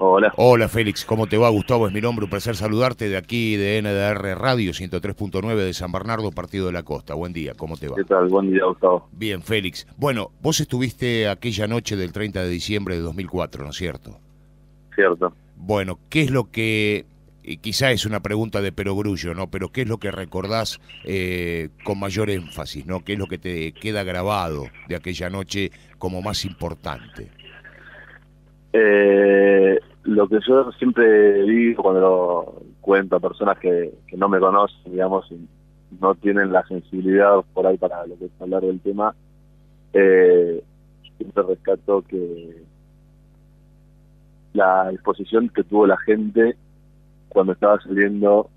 Hola. Hola Félix, ¿cómo te va? Gustavo es mi nombre, un placer saludarte de aquí de NDR Radio 103.9 de San Bernardo, Partido de la Costa. Buen día, ¿cómo te va? ¿Qué tal? Buen día, Gustavo. Bien, Félix. Bueno, vos estuviste aquella noche del 30 de diciembre de 2004, ¿no es cierto? Cierto. Bueno, ¿qué es lo que, y quizá es una pregunta de perogrullo, ¿no? Pero ¿qué es lo que recordás eh, con mayor énfasis, ¿no? ¿Qué es lo que te queda grabado de aquella noche como más importante? Eh, lo que yo siempre digo cuando lo cuento a personas que, no me conocen, digamos, y no tienen la sensibilidad por ahí para lo que es hablar del tema, eh, siempre rescato que la exposición que tuvo la gente cuando estaba saliendo,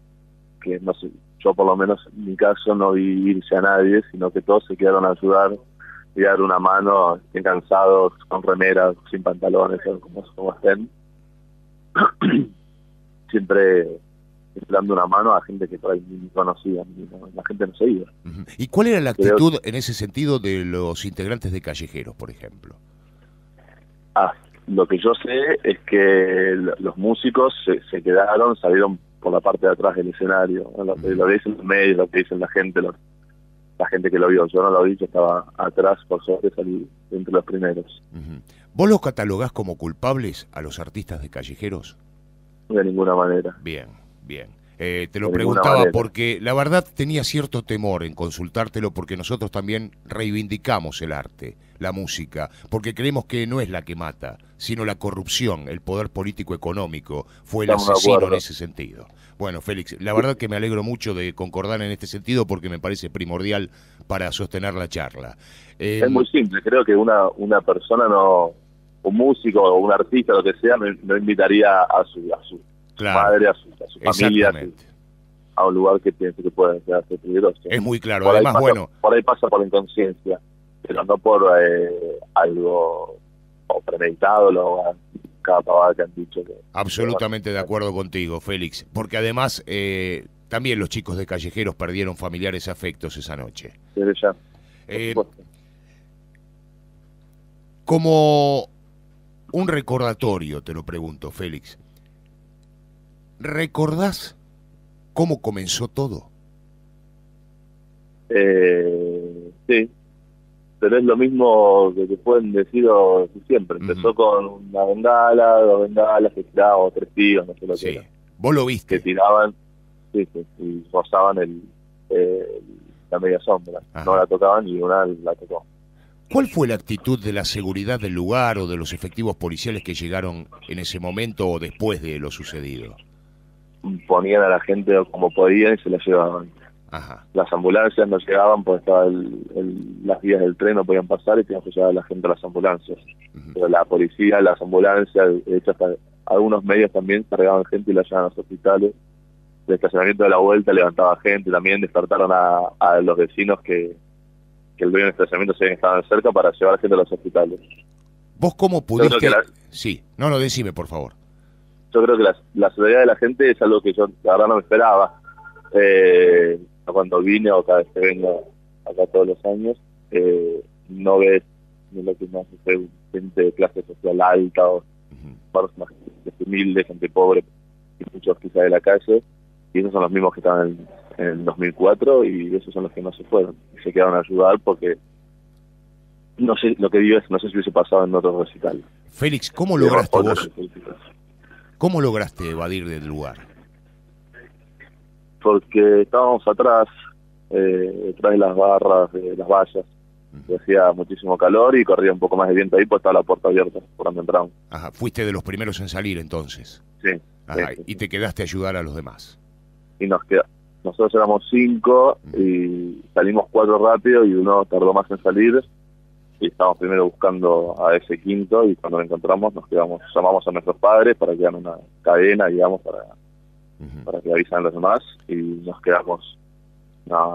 que no sé, yo por lo menos en mi caso no vi irse a nadie, sino que todos se quedaron a ayudar y dar una mano, estén cansados, con remeras, sin pantalones, o como, como estén. Siempre dando una mano a gente que por ahí ni conocía, ni- no- la gente no se iba. Ujú. ¿Y cuál era la Creo- actitud en ese sentido de los integrantes de Callejeros, por ejemplo? Ah, lo que yo sé es que los músicos se, se quedaron, salieron por la parte de atrás del escenario. ¿no? Lo, lo que dicen los medios, lo que dicen la gente, los- la gente que lo vio. Yo no lo vi, yo estaba atrás, por suerte salí entre los primeros. Ujú. ¿Vos los catalogás como culpables a los artistas de Callejeros? De ninguna manera. Bien, bien. Eh, te lo preguntaba porque la verdad tenía cierto temor en consultártelo porque nosotros también reivindicamos el arte, la música, porque creemos que no es la que mata, sino la corrupción, el poder político económico fue el Estamos asesino en ese sentido. Bueno, Félix, la verdad que me alegro mucho de concordar en este sentido porque me parece primordial para sostener la charla. Eh, Es muy simple, creo que una, una persona no, un músico o un artista, lo que sea, no, no invitaría a su, a su claro, madre, a su, a su familia, a, su- exactamente. a un lugar que piense que puede quedarse peligroso. Es muy claro. por, Además, pasa, bueno, por ahí pasa por la inconsciencia, pero no por eh, algo o premeditado, lo, cada pavada que han dicho. Que, Absolutamente de acuerdo contigo, Félix, porque además eh, también los chicos de Callejeros perdieron familiares afectos esa noche. desde ya, Eh, como un recordatorio, te lo pregunto, Félix, ¿recordás cómo comenzó todo? Eh, sí, pero es lo mismo que te pueden decir siempre. Empezó con una bengala, dos bengalas, que tiraban o tres tiros, no sé lo que Sí, era. vos lo que viste. tiraban sí, sí, y rozaban el, la media sombra. Ajá. No la tocaban y una la tocó. ¿Cuál fue la actitud de la seguridad del lugar o de los efectivos policiales que llegaron en ese momento o después de lo sucedido? Ponían a la gente como podían y se la llevaban. Ajá. Las ambulancias no llegaban porque estaba el- el- las vías del tren no podían pasar y tenían que llevar a la gente a las ambulancias. Pero la policía, las ambulancias, de hecho hasta algunos medios también cargaban gente y la llevaban a los hospitales. El estacionamiento de la vuelta levantaba gente, también despertaron a, a los vecinos que, que el dueño del estacionamiento se estaban cerca para llevar gente a los hospitales. ¿Vos cómo pudiste...? la- Sí, no, no, decime, por favor. Yo creo que la, la solidaridad de la gente es algo que yo la verdad no me esperaba. Eh, cuando vine o cada vez que vengo acá todos los años, eh, no ves ni lo que más es gente de clase social alta o Ujú. personas gente humilde, gente pobre, y muchos quizá de la calle, y esos son los mismos que estaban en, en el 2004 y esos son los que no se fueron, y se quedaron a ayudar porque no sé, lo que digo es, no sé si hubiese pasado en otro recital. Félix, ¿cómo lograste vos. Cómo lograste evadir del lugar? porque estábamos atrás, eh, detrás de las barras, de las vallas, y hacía muchísimo calor y corría un poco más de viento ahí, pues estaba la puerta abierta por donde entramos. Ajá, fuiste de los primeros en salir entonces. Sí, Ajá, Sí, y te quedaste a ayudar a los demás. y nos queda. Nosotros éramos cinco y salimos cuatro rápido y uno tardó más en salir y estábamos primero buscando a ese quinto y cuando lo encontramos nos quedamos, llamamos a nuestros padres para que hagan una cadena, digamos, para, Ujú. para que avisen a los demás y nos quedamos una,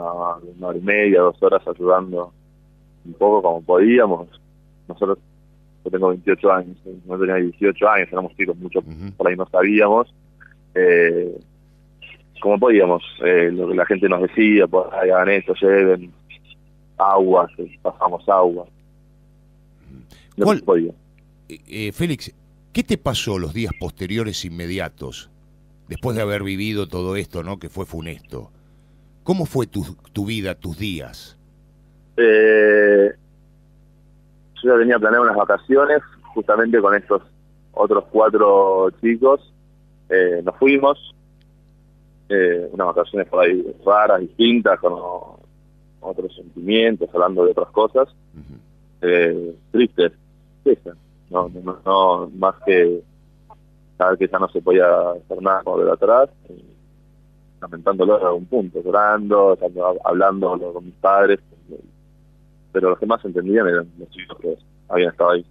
una hora y media, dos horas ayudando un poco como podíamos. Nosotros, yo tengo 28 años, ¿eh? no tenía 18 años, éramos chicos, mucho por ahí no sabíamos. Eh, como podíamos, eh, lo que la gente nos decía, pues hagan esto, lleven agua, pasamos agua. Lo ¿Cuál- que podía. Eh, eh, Félix, ¿Qué te pasó los días posteriores inmediatos, después de haber vivido todo esto, ¿no? Que fue funesto. ¿Cómo fue tu, tu vida, tus días? Eh, yo ya tenía planeado unas vacaciones, justamente con estos otros cuatro chicos. Eh, nos fuimos, eh, unas vacaciones por ahí raras, distintas, con otros sentimientos, hablando de otras cosas. Eh, tristes. No, no, no, más que saber que ya no se podía hacer nada de atrás, eh, lamentándolo a algún punto, llorando, hablando con mis padres, pero los que más entendían eran los chicos que habían estado ahí.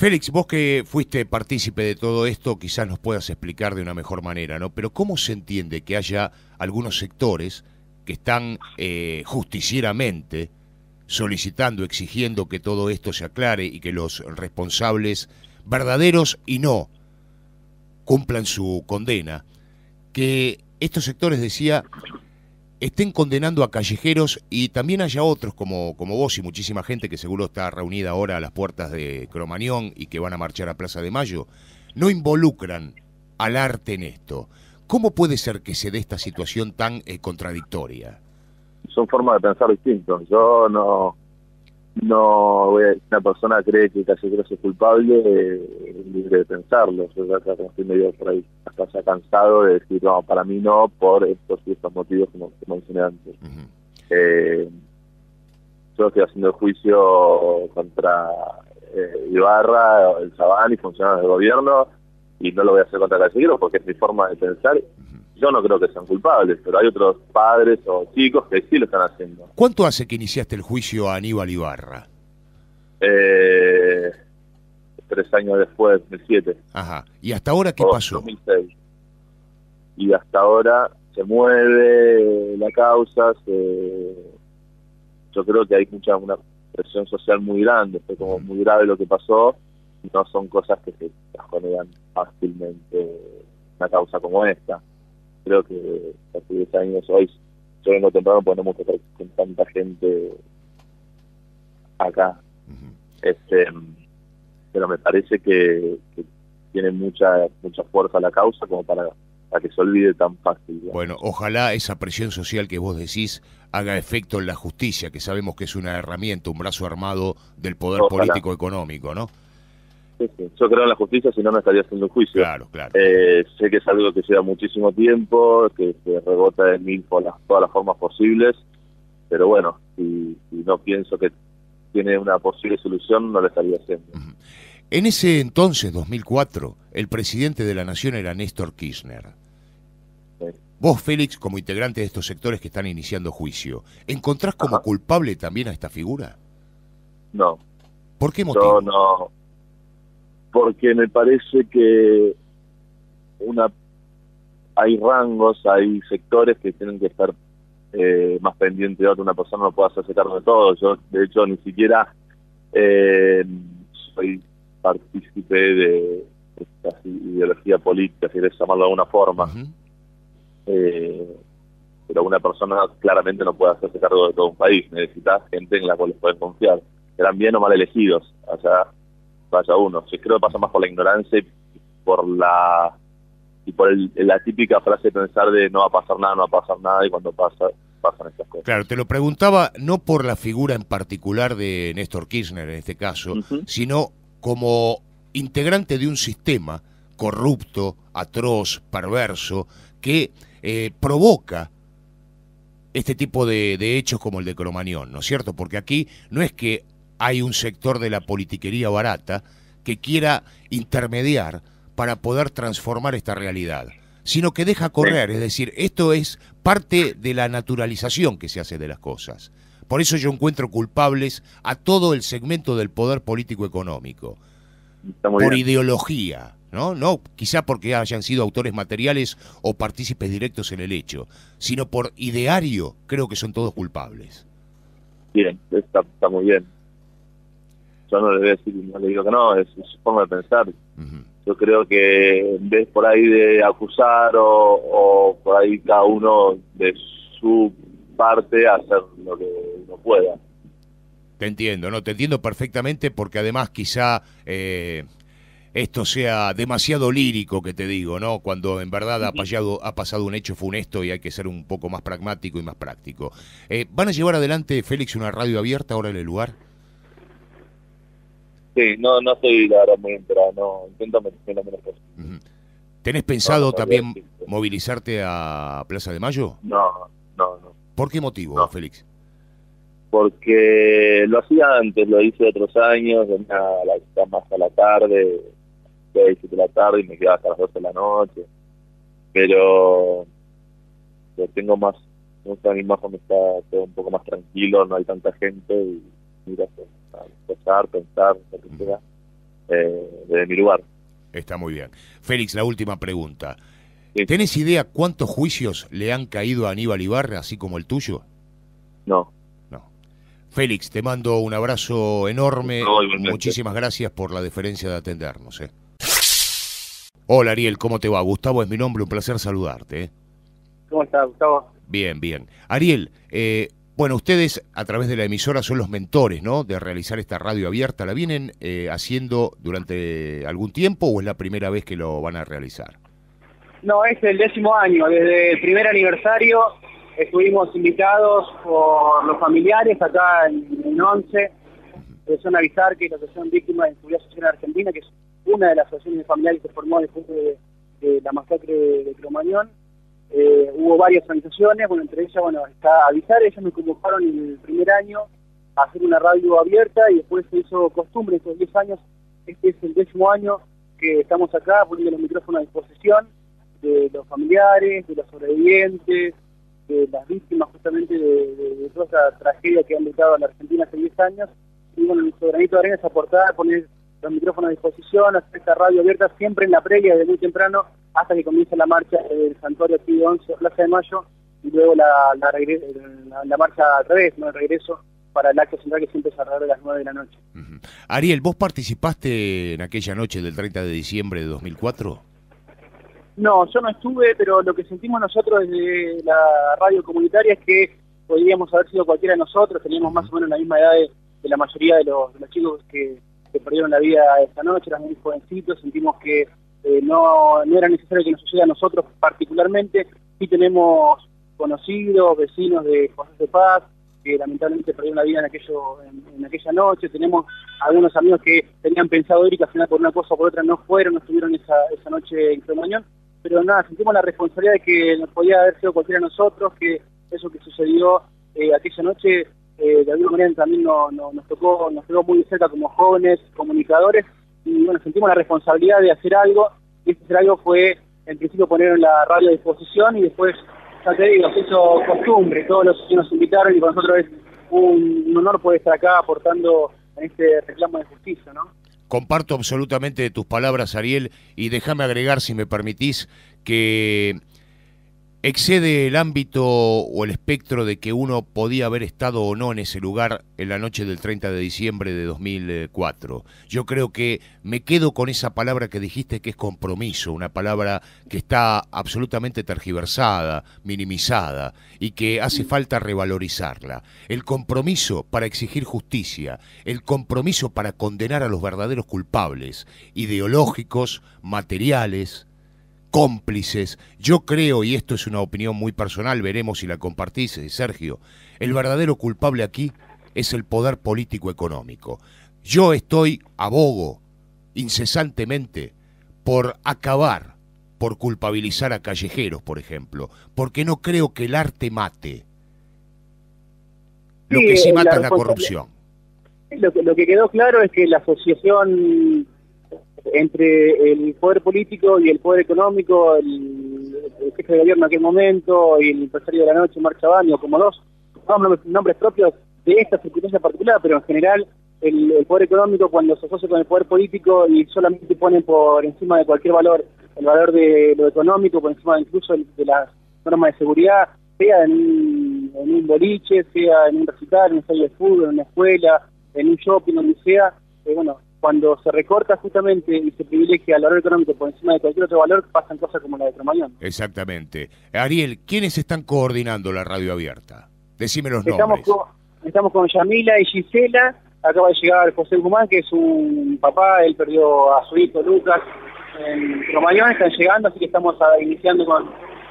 Félix, vos que fuiste partícipe de todo esto, quizás nos puedas explicar de una mejor manera, ¿no? Pero ¿cómo se entiende que haya algunos sectores que están eh, justicieramente solicitando, exigiendo que todo esto se aclare y que los responsables verdaderos y no cumplan su condena, que estos sectores, decía, estén condenando a callejeros y también haya otros como, como vos y muchísima gente que seguro está reunida ahora a las puertas de Cromañón y que van a marchar a Plaza de Mayo, no involucran al arte en esto. ¿Cómo puede ser que se dé esta situación tan eh, contradictoria? Son formas de pensar distintos. Yo no, no voy a, una persona cree que Callejero es culpable, eh, libre de pensarlo. Yo ya, estoy medio por ahí, hasta ya cansado de decir, no, para mí no, por estos y estos motivos como, mencioné antes. eh, yo estoy haciendo el juicio contra eh, Ibarra, el Sabán y funcionarios del gobierno, y no lo voy a hacer contra Callejero porque es mi forma de pensar yo no creo que sean culpables, pero hay otros padres o chicos que sí lo están haciendo. ¿Cuánto hace que iniciaste el juicio a Aníbal Ibarra? Eh, tres años después, 2007. Ajá. ¿Y hasta ahora qué pasó? 2006. Y hasta ahora se mueve la causa, yo creo que hay mucha una presión social muy grande, fue como muy grave lo que pasó, no son cosas que se cajonean fácilmente una causa como esta creo que hace 10 años hoy, yo vengo temprano podemos estar con tanta gente acá. este Pero me parece que, tiene mucha mucha fuerza la causa como para, para que se olvide tan fácil. Bueno, ojalá esa presión social que vos decís haga efecto en la justicia, que sabemos que es una herramienta, un brazo armado del poder político económico, ¿no? Yo creo en la justicia, si no, me estaría haciendo un juicio. Claro, claro. Eh, sé que es algo que lleva muchísimo tiempo, que se rebota de mil por las, todas las formas posibles, pero bueno, si, no pienso que tiene una posible solución, no lo estaría haciendo. En ese entonces, 2004, el presidente de la Nación era Néstor Kirchner. Vos, Félix, como integrante de estos sectores que están iniciando juicio, ¿encontrás como culpable también a esta figura? No. ¿Por qué motivo? Yo no, porque me parece que una hay rangos, hay sectores que tienen que estar eh, más pendientes de otro. Una persona no puede hacerse cargo de todo. Yo, de hecho, ni siquiera eh, soy partícipe de esta ideología política, si querés llamarlo de alguna forma. eh, pero una persona claramente no puede hacerse cargo de todo un país. Necesita gente en la cual les pueden confiar. Serán bien o mal elegidos. O sea, vaya uno. Sí, creo que pasa más por la ignorancia y por la y por la típica frase de pensar de no va a pasar nada, no va a pasar nada y cuando pasa pasan estas cosas. Claro, te lo preguntaba no por la figura en particular de Néstor Kirchner en este caso, sino como integrante de un sistema corrupto, atroz, perverso, que eh, provoca este tipo de, de, hechos como el de Cromañón, ¿no es cierto? Porque aquí no es que hay un sector de la politiquería barata que quiera intermediar para poder transformar esta realidad, sino que deja correr, es decir, esto es parte de la naturalización que se hace de las cosas. Por eso yo encuentro culpables a todo el segmento del poder político económico, por ideología, ¿no? No quizá porque hayan sido autores materiales o partícipes directos en el hecho, sino por ideario, creo que son todos culpables. Bien, está, está muy bien yo no le voy a decir, no le digo que no, es, su forma de pensar. Yo creo que en vez por ahí de acusar o, por ahí cada uno de su parte hacer lo que uno pueda. Te entiendo, no, te entiendo perfectamente porque además quizá eh, esto sea demasiado lírico que te digo, ¿no? Cuando en verdad ha pasado, ha pasado un hecho funesto y hay que ser un poco más pragmático y más práctico. Eh, ¿Van a llevar adelante, Félix, una radio abierta ahora en el lugar? Sí, no, no estoy la verdad muy enterado, no, intento meterme lo menos posible. ¿Tenés pensado también movilizarte a Plaza de Mayo? No, no, no. ¿Por qué motivo, Félix? Porque lo hacía antes, lo hice otros años, venía a la, más a la tarde, 6, 7 de la tarde y me quedaba hasta las 12 de la noche. Pero, tengo más, más donde está todo un poco más tranquilo, no hay tanta gente y mira, pensar, pensar, lo que sea, eh, desde mi lugar. Está muy bien. Félix, la última pregunta. ¿Tenés idea cuántos juicios le han caído a Aníbal Ibarra, así como el tuyo? No. No. Félix, te mando un abrazo enorme. Muchísimas gracias por la deferencia de atendernos. ¿eh? Hola Ariel, ¿cómo te va? Gustavo es mi nombre, un placer saludarte. ¿eh? ¿Cómo estás, Gustavo? Bien, bien. Ariel, eh, bueno, ustedes a través de la emisora son los mentores, ¿no? De realizar esta radio abierta. ¿La vienen eh, haciendo durante algún tiempo o es la primera vez que lo van a realizar? No, es el décimo año. Desde el primer aniversario estuvimos invitados por los familiares acá en, ONCE. Son avisar que la Asociación Víctimas de Seguridad Social Argentina, que es una de las asociaciones familiares que formó después de, la masacre de Cromañón. Eh, hubo varias organizaciones, bueno, entre ellas, bueno, está Avisar, ellos me convocaron en el primer año a hacer una radio abierta y después se hizo costumbre estos 10 años, este es el décimo año que estamos acá poniendo los micrófonos a disposición de los familiares, de los sobrevivientes, de las víctimas justamente de, toda esta tragedia que han dejado a la Argentina hace 10 años. Y bueno, nuestro granito de arena es aportar, poner los micrófonos a disposición, hacer esta radio abierta siempre en la previa, desde muy temprano, hasta que comience la marcha del Santuario de 11, Plaza de Mayo, y luego la, la, marcha al revés, ¿no? el regreso para el acto central que siempre es alrededor de las 9 de la noche. Ariel, ¿vos participaste en aquella noche del 30 de diciembre de 2004? No, yo no estuve, pero lo que sentimos nosotros desde la radio comunitaria es que podríamos haber sido cualquiera de nosotros, teníamos más o menos la misma edad de, la mayoría de los chicos que, que perdieron la vida esta noche, eran muy jovencitos, sentimos que eh, no, no era necesario que nos suceda a nosotros particularmente, sí tenemos conocidos, vecinos de José de Paz, que lamentablemente perdieron la vida en aquello en, aquella noche, tenemos algunos amigos que tenían pensado ir y que al final por una cosa o por otra no fueron, no estuvieron esa, esa noche en Cromañón, pero nada, sentimos la responsabilidad de que nos podía haber sido cualquiera de nosotros, que eso que sucedió eh, aquella noche eh, de alguna manera también nos tocó nos tocó muy cerca como jóvenes comunicadores y bueno sentimos la responsabilidad de hacer algo y este hacer algo fue en principio poner la radio a disposición y después ya te digo se hizo costumbre. Todos los que nos invitaron y para nosotros es un, honor poder estar acá aportando en este reclamo de justicia no Comparto absolutamente tus palabras, Ariel, y déjame agregar, si me permitís, que excede el ámbito o el espectro de que uno podía haber estado o no en ese lugar en la noche del 30 de diciembre de 2004. Yo creo que me quedo con esa palabra que dijiste que es compromiso, una palabra que está absolutamente tergiversada, minimizada y que hace falta revalorizarla. El compromiso para exigir justicia, el compromiso para condenar a los verdaderos culpables, ideológicos, materiales, cómplices. Yo creo, y esto es una opinión muy personal, veremos si la compartís, eh, Sergio, el verdadero culpable aquí es el poder político económico. Yo estoy, abogo, incesantemente, por acabar, por culpabilizar a callejeros, por ejemplo, porque no creo que el arte mate. Lo que sí mata es la corrupción. Lo que, lo que quedó claro es que la asociación entre el poder político y el poder económico, el, jefe de gobierno en aquel momento y el empresario de la noche, Marc Chabani, como dos, nombres, propios de esta circunstancia particular, pero en general el, poder económico cuando se asocia con el poder político y solamente ponen por encima de cualquier valor el valor de lo económico, por encima incluso de las normas de seguridad, sea en un, en un boliche, sea en un recital, en un estadio de fútbol, en una escuela, en un shopping, donde sea, eh, bueno, cuando se recorta justamente y se privilegia el valor económico por encima de cualquier otro valor, pasan cosas como la de Cromañón. Exactamente. Ariel, ¿quiénes están coordinando la radio abierta? Decime los estamos nombres. Con, estamos con Yamila y Gisela, acaba de llegar José Guzmán, que es un papá, él perdió a su hijo Lucas en Cromañón, están llegando, así que estamos iniciando con,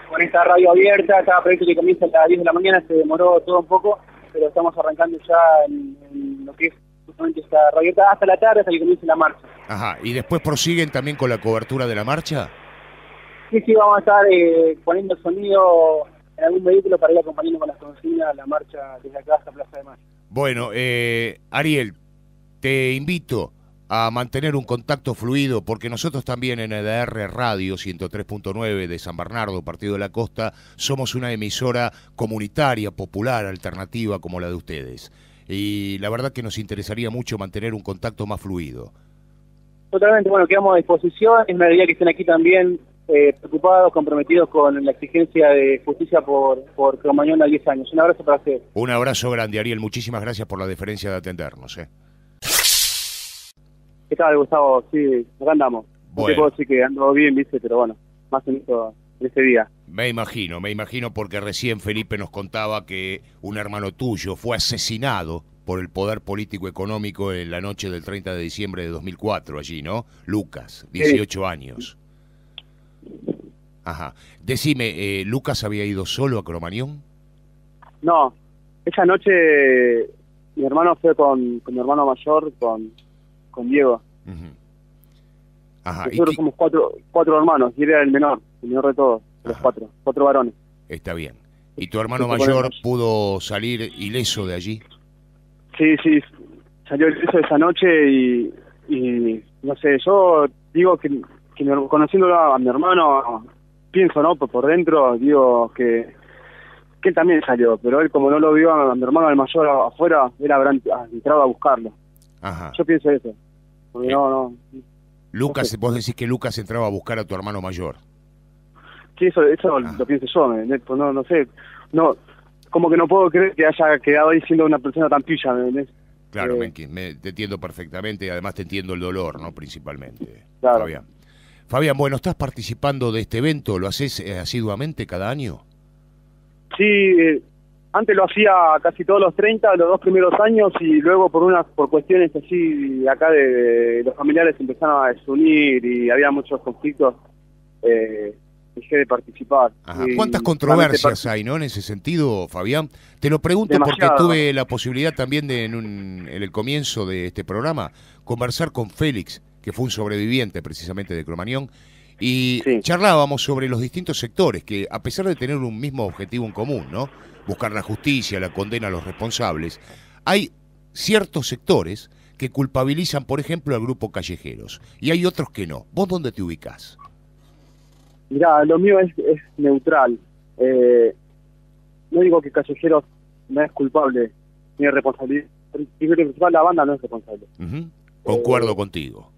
con esta radio abierta, cada proyecto que comienza a las 10 de la mañana se demoró todo un poco, pero estamos arrancando ya en, lo que es justamente esta radio hasta la tarde, hasta que comience la marcha. Ajá, ¿y después prosiguen también con la cobertura de la marcha? Sí, sí, vamos a estar eh, poniendo sonido en algún vehículo para ir acompañando con las consignas la marcha desde acá hasta Plaza de Mayo. Bueno, eh, Ariel, te invito a mantener un contacto fluido, porque nosotros también en EDR Radio 103.9 de San Bernardo, Partido de la Costa, somos una emisora comunitaria, popular, alternativa como la de ustedes. Y la verdad que nos interesaría mucho mantener un contacto más fluido. Totalmente, bueno, quedamos a disposición. Es una idea que estén aquí también eh, preocupados, comprometidos con la exigencia de justicia por, por Cromañón a 10 años. Un abrazo para ustedes. Un abrazo grande, Ariel. Muchísimas gracias por la deferencia de atendernos. ¿eh? ¿Qué tal, Gustavo? Sí, acá andamos. No te puedo decir que ando bien, viste, pero bueno, más en, esto, ese día. Me imagino, me imagino porque recién Felipe nos contaba que un hermano tuyo fue asesinado por el poder político económico en la noche del 30 de diciembre de 2004 allí, ¿no? Lucas, 18 años. Ajá. Decime, eh, ¿Lucas había ido solo a Cromañón? No, esa noche mi hermano fue con, con mi hermano mayor, con, con Diego. Nosotros somos cuatro, cuatro hermanos y él era el menor, el menor de todos, los cuatro, cuatro varones. Está bien. ¿Y tu hermano mayor pudo salir ileso de allí? Sí, sí, salió ileso esa noche y, y no sé, yo digo que, que conociéndolo a mi hermano, pienso, ¿no? Por, por dentro, digo que, que él también salió, pero él como no lo vio a mi hermano el mayor afuera, él habrá entrado a buscarlo. Ajá. Yo pienso eso. Porque eh, no, no. Lucas, vos decís que Lucas entraba a buscar a tu hermano mayor. Sí, eso, eso ah. lo pienso yo, no, no sé, no, como que no puedo creer que haya quedado ahí siendo una persona tan pilla, ¿me Claro, eh, me, te entiendo perfectamente y además te entiendo el dolor, ¿no? Principalmente. Claro. Fabián. Fabián, bueno, ¿estás participando de este evento? ¿Lo haces eh, asiduamente cada año? Sí, antes lo hacía casi todos los 30, los dos primeros años, y luego por unas por cuestiones así acá de, los familiares empezaron a desunir y había muchos conflictos, eh, dejé de participar. ¿Cuántas controversias hay, no? En ese sentido, Fabián. Te lo pregunto porque tuve la posibilidad también de, en, el comienzo de este programa, conversar con Félix, que fue un sobreviviente precisamente de Cromañón, y charlábamos sobre los distintos sectores que, a pesar de tener un mismo objetivo en común, ¿no? Buscar la justicia, la condena a los responsables, hay ciertos sectores que culpabilizan, por ejemplo, al grupo callejeros y hay otros que no. ¿Vos dónde te ubicás? Mirá, lo mío es, neutral. Eh, no digo que callejeros no es culpable ni es responsable. La banda no es responsable. Concuerdo eh, contigo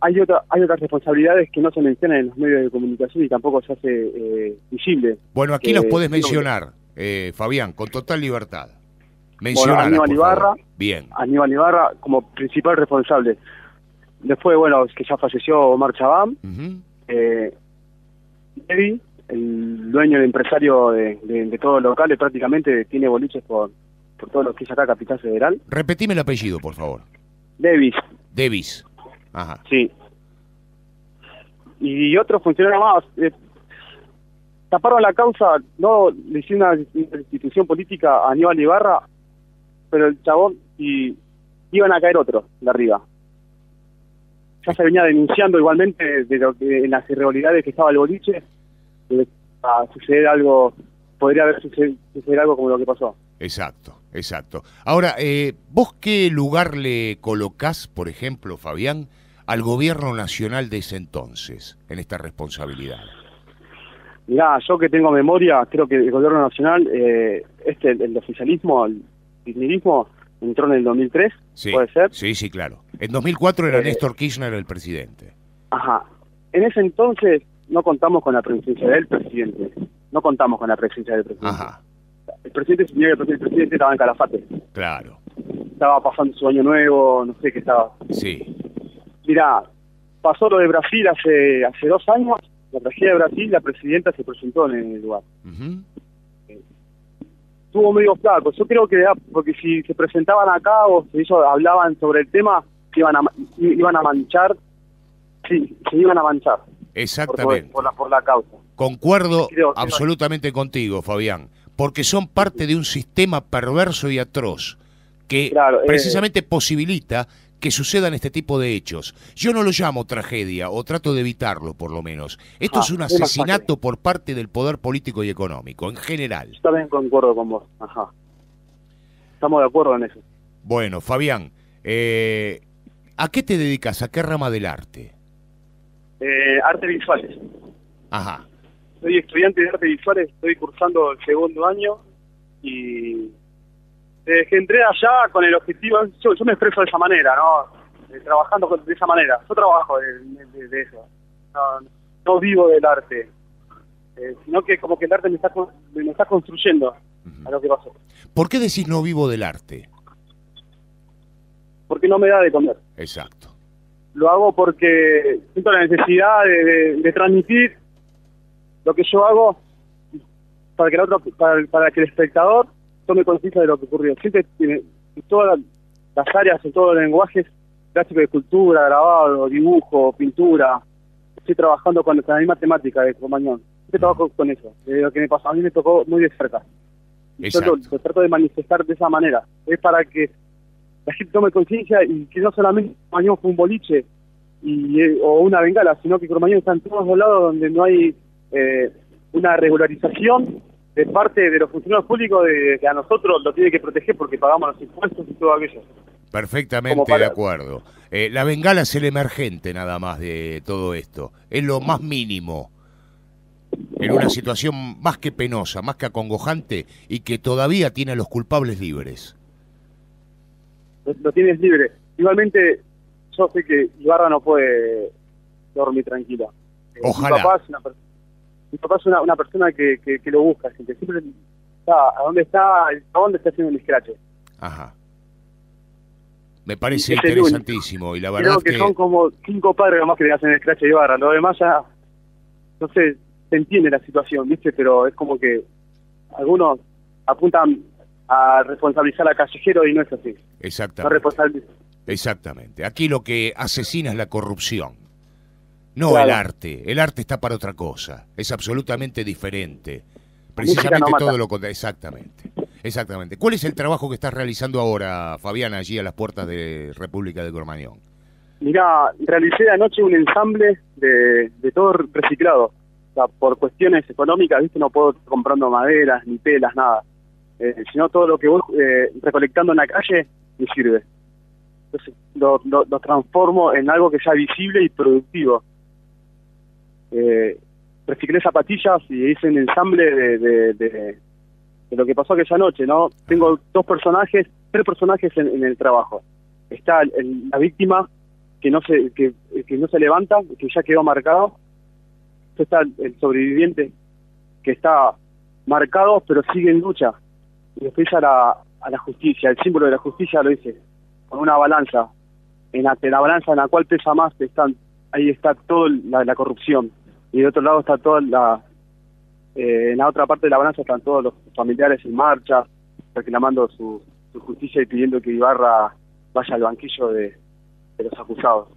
hay, otra, hay otras responsabilidades que no se mencionan en los medios de comunicación y tampoco se hace eh, visible. Bueno, aquí los puedes mencionar, eh, Fabián, con total libertad. Menciona Aníbal Ibarra, Bien. Aníbal Ibarra como principal responsable. Después, bueno, que ya falleció Omar Chabán. eh, el dueño, el empresario de, de, todos los locales, prácticamente tiene boliches por, por todo lo que es acá Capital Federal. Repetime el apellido, por favor. Davis. Davis. Ajá. Sí. Y otros funcionarios más. Eh, taparon la causa, no le hicieron una institución política a Aníbal Ibarra, pero el chabón y iban a caer otros de arriba. Ya se venía denunciando igualmente de lo que, en las irregularidades que estaba el boliche, a suceder algo, podría haber sucedido algo como lo que pasó. Exacto, exacto. Ahora, eh, ¿vos qué lugar le colocás, por ejemplo, Fabián, al gobierno nacional de ese entonces en esta responsabilidad? Mirá, yo que tengo memoria, creo que el gobierno nacional, eh, este, el, oficialismo, el kirchnerismo, entró en el 2003, ¿puede ser? Sí, sí, claro. En 2004 era eh, Néstor Kirchner el presidente. Ajá. En ese entonces no contamos con la presencia del presidente. No contamos con la presencia del presidente. Ajá. El presidente, el presidente estaba en Calafate. Claro. Estaba pasando su año nuevo, no sé qué estaba. Sí. Mira, pasó lo de Brasil hace hace dos años, la tragedia de Brasil, la presidenta se presentó en el lugar. estuvo medio flaco. Yo creo que porque si se presentaban acá o si ellos hablaban sobre el tema, iban a, iban a manchar, sí, se iban a manchar. Exactamente. Por, la, por la causa. Concuerdo absolutamente contigo, Fabián, porque son parte de un sistema perverso y atroz que eh, precisamente posibilita que sucedan este tipo de hechos. Yo no lo llamo tragedia, o trato de evitarlo por lo menos. Esto es ah, un asesinato por parte del poder político y económico, en general. Yo también concuerdo con vos, ajá. Estamos de acuerdo en eso. Bueno, Fabián, eh, ¿a qué te dedicas? ¿A qué rama del arte? Eh, arte visuales. Ajá. Soy estudiante de arte visuales, estoy cursando el segundo año y desde que entré allá con el objetivo, yo, me expreso de esa manera, ¿no? Eh, trabajando de esa manera. Yo trabajo de, eso. No, vivo del arte, eh, sino que como que el arte me está, me está construyendo a lo que pasó. ¿Por qué decís no vivo del arte? Porque no me da de comer. Exacto. Lo hago porque siento la necesidad de, transmitir lo que yo hago para que el otro, para que el espectador tome conciencia de lo que ocurrió. Siempre en todas las áreas, en todos los lenguajes, clásico de escultura, grabado, dibujo, pintura, estoy trabajando con la misma temática de Cromañón. Siempre trabajo con eso. lo que me pasó a mí me tocó muy de cerca. Yo lo, trato de manifestar de esa manera. Es para que la gente tome conciencia y que no solamente Cromañón fue un boliche y, eh, o una bengala, sino que Cromañón está en todos los lados donde no hay eh, una regularización de parte de los funcionarios públicos de que a nosotros lo tiene que proteger porque pagamos los impuestos y todo aquello. Perfectamente de acuerdo. Eh, la bengala es el emergente nada más de todo esto. Es lo más mínimo en una situación más que penosa, más que acongojante y que todavía tiene a los culpables libres. Lo, tienes libre. Igualmente, yo sé que Ibarra no puede dormir tranquila. Eh, Ojalá mi papá es una, una persona que, que, lo busca, que siempre está, ¿a dónde está, a dónde está haciendo el scratch? Ajá. Me parece interesantísimo y la verdad Creo que, son como cinco padres nomás que le hacen el scratch de Ibarra, lo demás ya, no sé, se entiende la situación, ¿viste? Pero es como que algunos apuntan a responsabilizar al callejero y no es así. Exactamente. Exactamente. Aquí lo que asesina es la corrupción. No el arte, el arte está para otra cosa, es absolutamente diferente. Precisamente todo lo contrario, exactamente. Exactamente. ¿Cuál es el trabajo que estás realizando ahora, Fabián, allí a las puertas de República de Cormañón? Mira, realicé anoche un ensamble de, todo reciclado. O sea, por cuestiones económicas, ¿viste? No puedo estar comprando maderas, ni telas, nada. Eh, sino todo lo que voy eh, recolectando en la calle me sirve. Entonces lo, lo transformo en algo que sea visible y productivo eh, reciclé zapatillas y hice un ensamble de, de, lo que pasó aquella noche, ¿no? Tengo dos personajes, tres personajes en, el trabajo. Está la víctima que no se que, no se levanta, que ya quedó marcado. Está el, sobreviviente que está marcado pero sigue en lucha. Y después a la, a la justicia, el símbolo de la justicia lo hice con una balanza. En la, la balanza en la cual pesa más están ahí está toda la, corrupción. Y de otro lado está toda la... Eh, en la otra parte de la balanza están todos los familiares en marcha, reclamando su, justicia y pidiendo que Ibarra vaya al banquillo de, los acusados.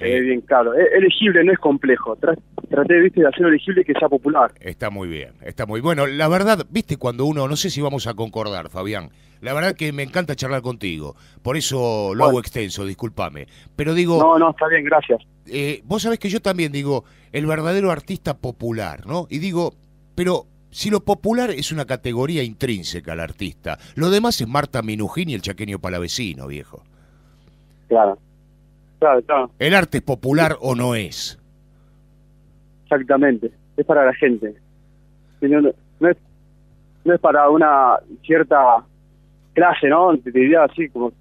Es bien claro. Es elegible, no es complejo. Traté, viste, de hacerlo elegible que sea popular. Está muy bien, está muy bueno. La verdad, viste, cuando uno, no sé si vamos a concordar, Fabián, la verdad que me encanta charlar contigo, por eso lo hago extenso, discúlpame. Pero digo... No, no, está bien, gracias. Eh, vos sabés que yo también digo, el verdadero artista popular, ¿no? Y digo, pero si lo popular es una categoría intrínseca al artista, lo demás es Marta Minujín y el chaqueño palavecino, viejo. Claro, claro, claro. ¿El arte es popular o no es? Exactamente, es para la gente. No, es, no es para una cierta clase, ¿no? Te diría así como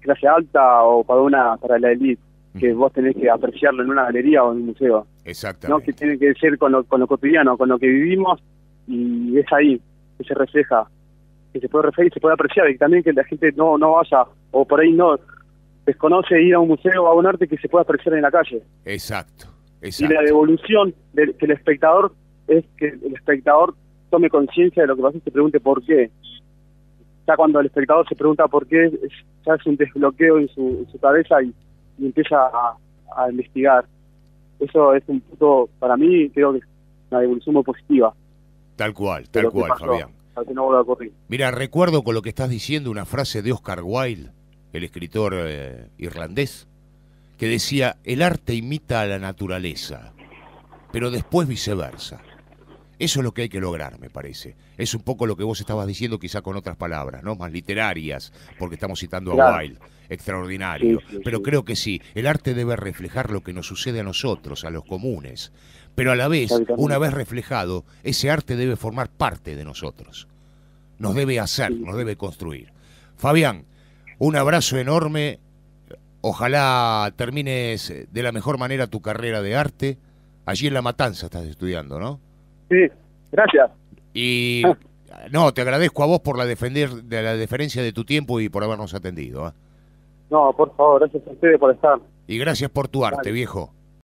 clase alta o para una para la elite, que vos tenés que apreciarlo en una galería o en un museo. Exactamente. ¿no? Que tiene que ser con lo, con lo cotidiano, con lo que vivimos y es ahí que se refleja, que se puede reflejar y se puede apreciar y también que la gente no, no vaya o por ahí no desconoce ir a un museo o a un arte que se pueda apreciar en la calle. Exacto. Exacto. Y la devolución del que el espectador es que el espectador tome conciencia de lo que pasa y se pregunte por qué. Ya cuando el espectador se pregunta por qué, ya es un desbloqueo en su, cabeza y, empieza a, investigar. Eso es un punto, para mí, creo que es una evolución muy positiva. Tal cual, tal cual, Fabián. Mira, recuerdo con lo que estás diciendo una frase de Oscar Wilde, el escritor eh, irlandés, que decía, el arte imita a la naturaleza, pero después viceversa. Eso es lo que hay que lograr, me parece. Es un poco lo que vos estabas diciendo, quizá con otras palabras, ¿no? Más literarias, porque estamos citando a Wilde, extraordinario. Pero creo que sí, el arte debe reflejar lo que nos sucede a nosotros, a los comunes. Pero a la vez, una vez reflejado, ese arte debe formar parte de nosotros. Nos debe hacer, nos debe construir. Fabián, un abrazo enorme. Ojalá termines de la mejor manera tu carrera de arte. Allí en La Matanza estás estudiando, ¿no? Sí, gracias. Y no, te agradezco a vos por la defender de la deferencia de tu tiempo y por habernos atendido. ¿eh? No, por favor, gracias a ustedes por estar. Y gracias por tu arte, viejo.